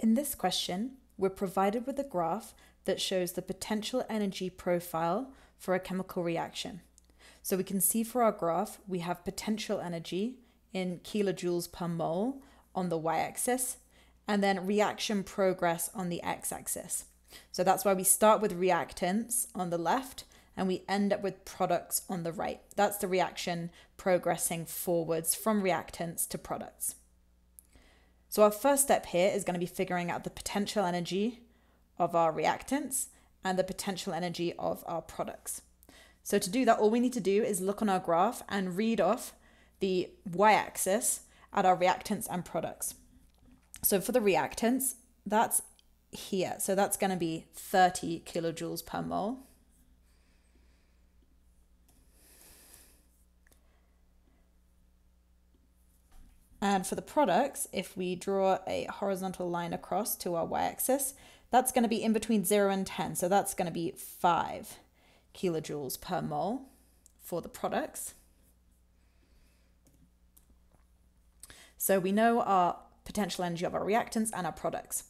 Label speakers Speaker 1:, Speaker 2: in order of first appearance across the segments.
Speaker 1: In this question, we're provided with a graph that shows the potential energy profile for a chemical reaction. So we can see for our graph, we have potential energy in kilojoules per mole on the y-axis, and then reaction progress on the x-axis. So that's why we start with reactants on the left and we end up with products on the right. That's the reaction progressing forwards from reactants to products. So our first step here is going to be figuring out the potential energy of our reactants and the potential energy of our products. So to do that, all we need to do is look on our graph and read off the y-axis at our reactants and products. So for the reactants, that's here. So that's going to be 30 kilojoules per mole. And for the products, if we draw a horizontal line across to our y-axis, that's going to be in between 0 and 10. So that's going to be 5 kilojoules per mole for the products. So we know our potential energy of our reactants and our products.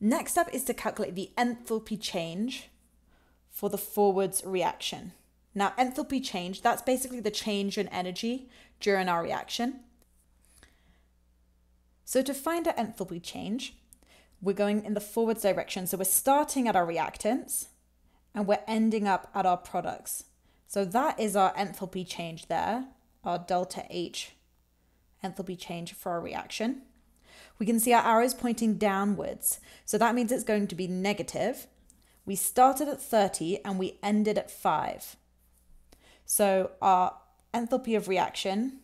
Speaker 1: Next up is to calculate the enthalpy change for the forwards reaction. Now, enthalpy change, that's basically the change in energy during our reaction. So to find our enthalpy change, we're going in the forwards direction. So we're starting at our reactants and we're ending up at our products. So that is our enthalpy change there, our delta H enthalpy change for our reaction. We can see our arrows pointing downwards. So that means it's going to be negative. We started at 30 and we ended at 5. So our enthalpy of reaction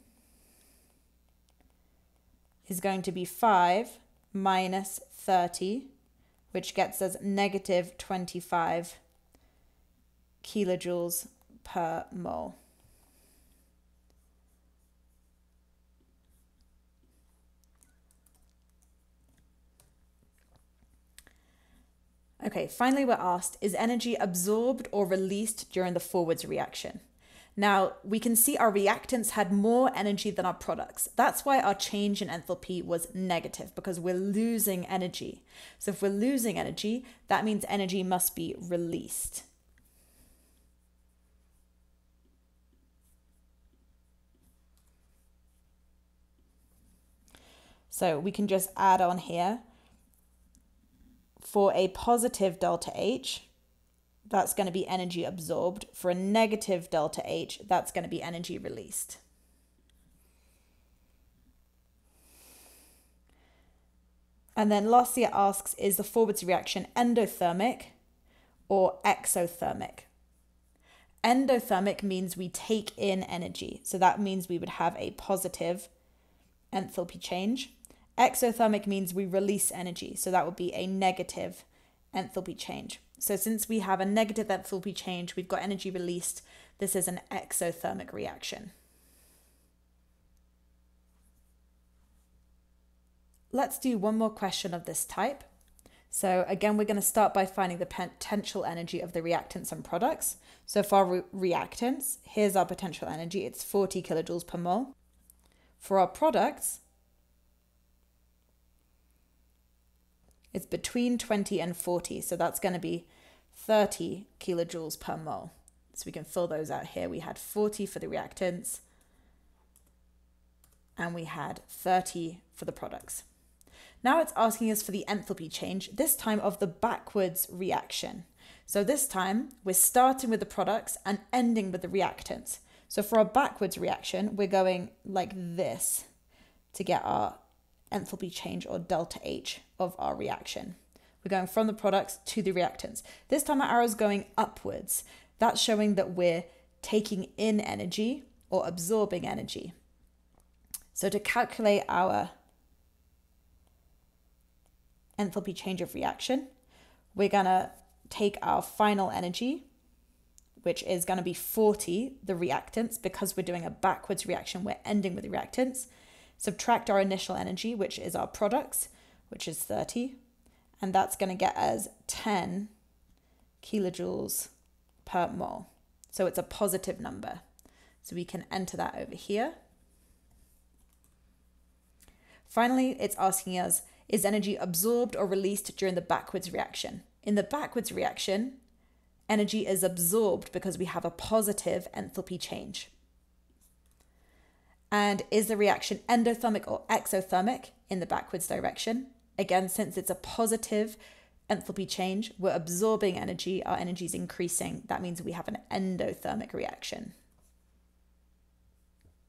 Speaker 1: is going to be 5 minus 30, which gets us negative 25 kilojoules per mole. Okay, finally we're asked, is energy absorbed or released during the forwards reaction? Now, we can see our reactants had more energy than our products. That's why our change in enthalpy was negative, because we're losing energy. So if we're losing energy, that means energy must be released. So we can just add on here for a positive delta H, that's going to be energy absorbed. For a negative delta H, that's going to be energy released. And then lastly, it asks, is the forwards reaction endothermic or exothermic? Endothermic means we take in energy. So that means we would have a positive enthalpy change. Exothermic means we release energy, so that would be a negative enthalpy change. So since we have a negative enthalpy change, we've got energy released, this is an exothermic reaction. Let's do one more question of this type. So again, we're going to start by finding the potential energy of the reactants and products. So for re reactants, here's our potential energy. It's 40 kilojoules per mole. For our products, It's between 20 and 40, so that's going to be 30 kilojoules per mole. So we can fill those out here. We had 40 for the reactants and we had 30 for the products. Now it's asking us for the enthalpy change, this time of the backwards reaction. So this time we're starting with the products and ending with the reactants. So for our backwards reaction, we're going like this to get our enthalpy change or delta H of our reaction. We're going from the products to the reactants. This time our arrow is going upwards. That's showing that we're taking in energy or absorbing energy. So to calculate our enthalpy change of reaction, we're going to take our final energy, which is going to be 40, the reactants, because we're doing a backwards reaction, we're ending with the reactants subtract our initial energy, which is our products, which is 30, and that's going to get us 10 kilojoules per mole. So it's a positive number. So we can enter that over here. Finally, it's asking us, is energy absorbed or released during the backwards reaction? In the backwards reaction, energy is absorbed because we have a positive enthalpy change. And is the reaction endothermic or exothermic in the backwards direction? Again, since it's a positive enthalpy change, we're absorbing energy, our energy is increasing. That means we have an endothermic reaction.